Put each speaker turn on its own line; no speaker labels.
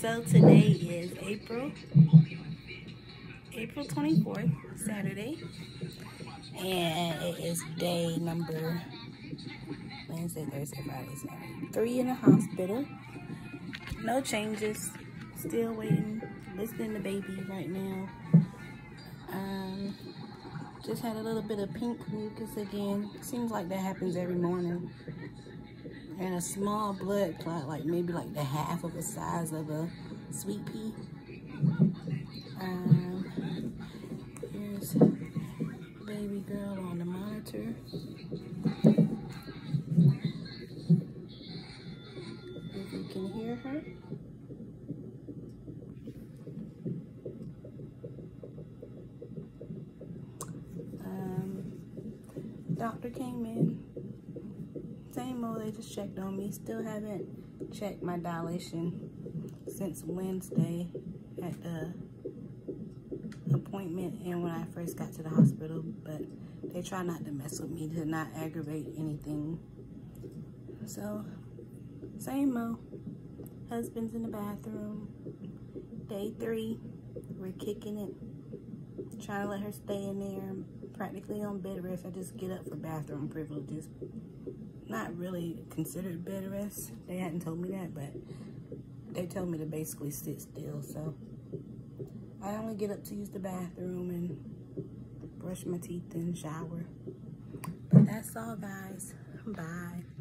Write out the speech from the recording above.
So today is April, April 24th, Saturday, and it is day number Wednesday, Thursday, Friday, Saturday. Three in the hospital. No changes. Still waiting. Listening to baby right now. Um, just had a little bit of pink mucus again. Seems like that happens every morning. And a small blood clot, like maybe like the half of the size of a sweet pea. Um, here's baby girl on the monitor. If you can hear her. Um, doctor came in. Same old, they just checked on me. Still haven't checked my dilation since Wednesday at the appointment and when I first got to the hospital, but they try not to mess with me to not aggravate anything. So, same mo. Husband's in the bathroom. Day three, we're kicking it. Trying to let her stay in there. I'm practically on bed rest. I just get up for bathroom privileges. Not really considered bed rest. They hadn't told me that, but they told me to basically sit still. So I only get up to use the bathroom and brush my teeth and shower. But that's all, guys. Bye.